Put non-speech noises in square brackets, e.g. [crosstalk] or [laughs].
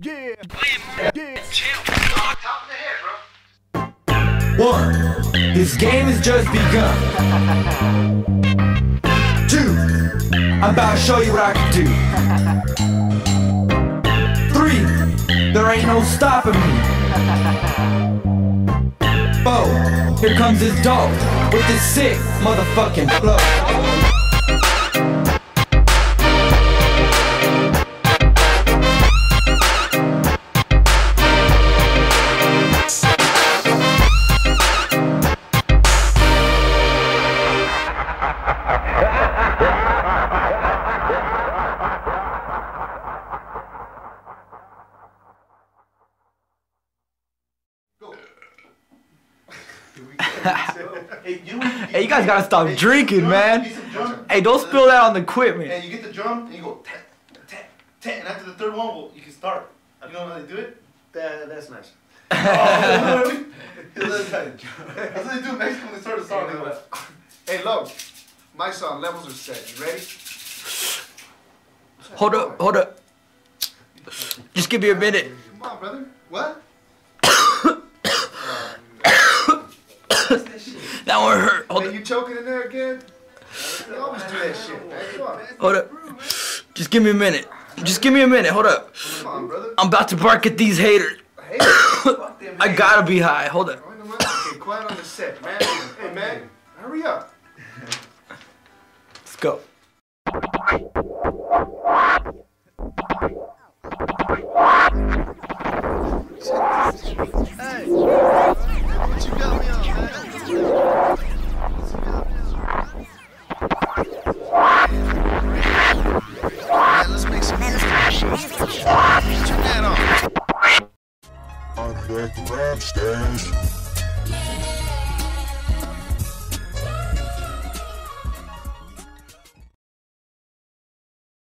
Yeah. Yeah. One, this game has just begun. Two, I'm about to show you what I can do. Three, there ain't no stopping me. Four, here comes this dog with this sick motherfucking flow. [laughs] Hey, you, know Hey, you guys gotta stop Hey, drinking, drum, man. piece of drum. Hey, don't spill that on the equipment. And you get the drum, and you go tap, tap, tap, and after the third one, well, you can start. You know how they do it? That, that's nice. [laughs] Oh, [laughs] That's what they do in Mexico when they start a song. They go, Hey, look, my song levels are set. You ready? Hold up, hold up. Just give me a minute. Come on, brother. What? [laughs] That one hurt. Hold Hey, up, you choking in there again? You always do that shit, man. Hold up. Just give me a minute. Just give me a minute. Hold up. Come on, brother. I'm about to bark at these haters. Hey, [coughs] fuck them. I gotta be high. Hold up. You know what? Okay, quiet on the set, man. Hey, man, hurry up. Let's go. Man, on. I'm back to rap stars.